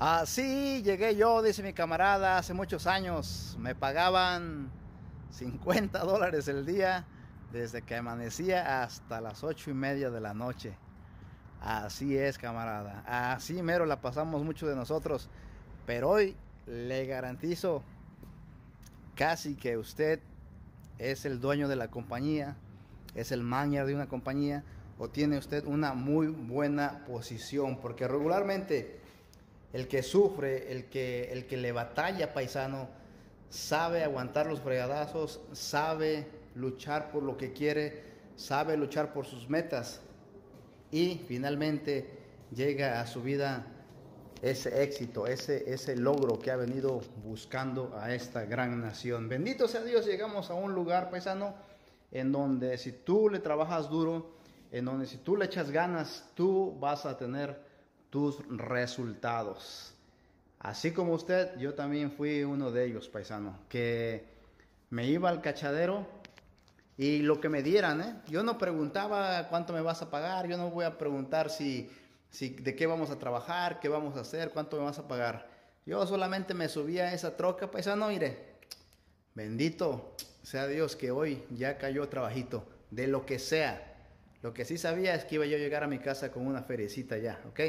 Así llegué yo, dice mi camarada, hace muchos años. Me pagaban 50 dólares el día desde que amanecía hasta las 8 y media de la noche. Así es, camarada. Así mero la pasamos mucho de nosotros. Pero hoy le garantizo casi que usted es el dueño de la compañía, es el manager de una compañía o tiene usted una muy buena posición. Porque regularmente el que sufre, el que, el que le batalla paisano, sabe aguantar los fregadazos, sabe luchar por lo que quiere, sabe luchar por sus metas y finalmente llega a su vida ese éxito, ese, ese logro que ha venido buscando a esta gran nación. Bendito sea Dios, llegamos a un lugar paisano en donde si tú le trabajas duro, en donde si tú le echas ganas, tú vas a tener tus resultados. Así como usted, yo también fui uno de ellos, paisano, que me iba al cachadero y lo que me dieran, ¿eh? Yo no preguntaba cuánto me vas a pagar, yo no voy a preguntar si, si de qué vamos a trabajar, qué vamos a hacer, cuánto me vas a pagar. Yo solamente me subía a esa troca, paisano, mire, bendito sea Dios que hoy ya cayó trabajito, de lo que sea. Lo que sí sabía es que iba yo a llegar a mi casa con una ferecita ya, ¿ok?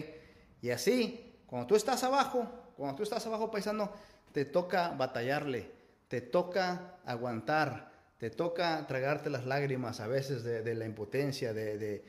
Y así, cuando tú estás abajo, cuando tú estás abajo paisano, te toca batallarle, te toca aguantar, te toca tragarte las lágrimas a veces de, la impotencia, de,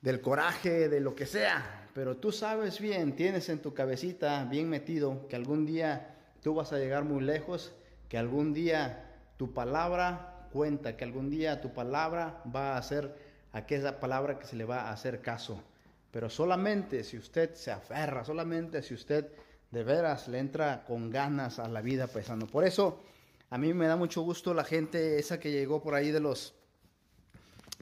del coraje, de lo que sea. Pero tú sabes bien, tienes en tu cabecita bien metido que algún día tú vas a llegar muy lejos, que algún día tu palabra cuenta, que algún día tu palabra va a ser aquella palabra que se le va a hacer caso. Pero solamente si usted se aferra, solamente si usted de veras le entra con ganas a la vida pesando. Por eso a mí me da mucho gusto la gente esa que llegó por ahí de los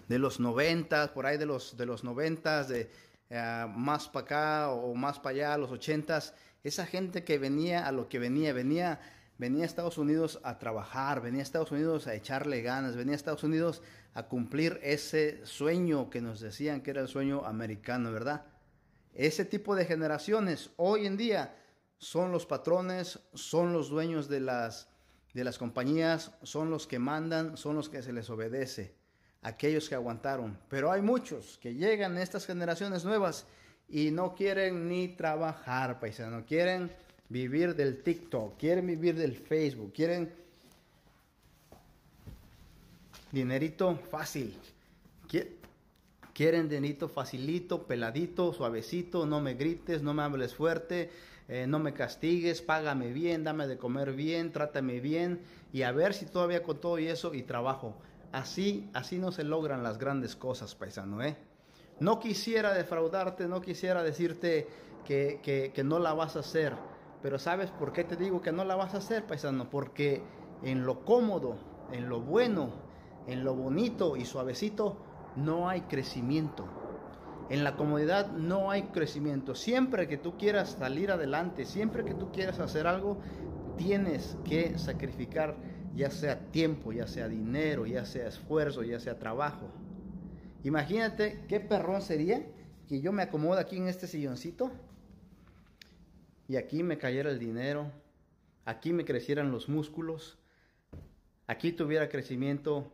de los noventas, por ahí de los de los noventas, de eh, más para acá o más para allá, los ochentas, esa gente que venía a lo que venía, venía venía a Estados Unidos a trabajar, venía a Estados Unidos a echarle ganas, venía a Estados Unidos a cumplir ese sueño que nos decían que era el sueño americano, ¿verdad? Ese tipo de generaciones hoy en día son los patrones, son los dueños de las, de las compañías, son los que mandan, son los que se les obedece, aquellos que aguantaron. Pero hay muchos que llegan a estas generaciones nuevas y no quieren ni trabajar, paisano, quieren vivir del TikTok, quieren vivir del Facebook, quieren dinerito fácil. Quieren dinerito facilito, peladito, suavecito, no me grites, no me hables fuerte, eh, no me castigues, págame bien, dame de comer bien, trátame bien y a ver si todavía con todo y eso y trabajo. Así, así no se logran las grandes cosas, paisano, ¿eh? No quisiera defraudarte, no quisiera decirte que, que, que no la vas a hacer pero ¿sabes por qué te digo que no la vas a hacer, paisano? Porque en lo cómodo, en lo bueno, en lo bonito y suavecito, no hay crecimiento. En la comodidad no hay crecimiento. Siempre que tú quieras salir adelante, siempre que tú quieras hacer algo, tienes que sacrificar ya sea tiempo, ya sea dinero, ya sea esfuerzo, ya sea trabajo. Imagínate qué perrón sería que yo me acomode aquí en este silloncito y aquí me cayera el dinero, aquí me crecieran los músculos, aquí tuviera crecimiento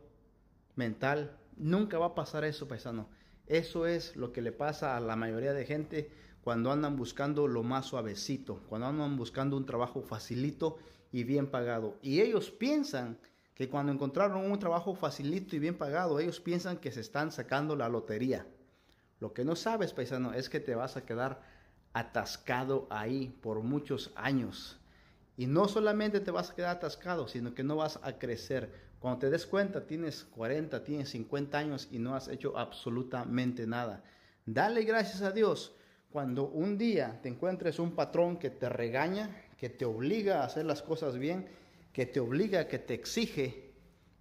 mental. Nunca va a pasar eso, paisano. Eso es lo que le pasa a la mayoría de gente cuando andan buscando lo más suavecito, cuando andan buscando un trabajo facilito y bien pagado. Y ellos piensan que cuando encontraron un trabajo facilito y bien pagado, ellos piensan que se están sacando la lotería. Lo que no sabes, paisano, es que te vas a quedar atascado ahí por muchos años. Y no solamente te vas a quedar atascado, sino que no vas a crecer. Cuando te des cuenta, tienes 40, tienes 50 años y no has hecho absolutamente nada. Dale gracias a Dios cuando un día te encuentres un patrón que te regaña, que te obliga a hacer las cosas bien, que te obliga, que te exige,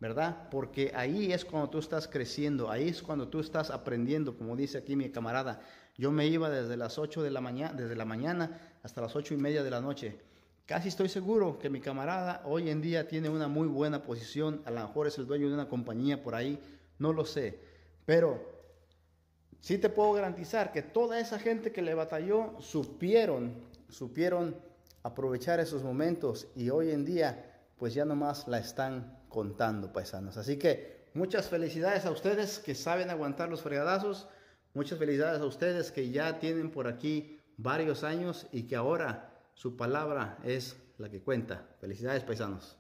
¿verdad? Porque ahí es cuando tú estás creciendo, ahí es cuando tú estás aprendiendo, como dice aquí mi camarada. Yo me iba desde las 8 de la mañana, desde la mañana hasta las ocho y media de la noche. Casi estoy seguro que mi camarada hoy en día tiene una muy buena posición, a lo mejor es el dueño de una compañía por ahí, no lo sé. Pero sí te puedo garantizar que toda esa gente que le batalló supieron supieron aprovechar esos momentos y hoy en día pues ya nomás la están contando, paisanos. Así que muchas felicidades a ustedes que saben aguantar los fregadazos. Muchas felicidades a ustedes que ya tienen por aquí varios años y que ahora su palabra es la que cuenta. Felicidades, paisanos.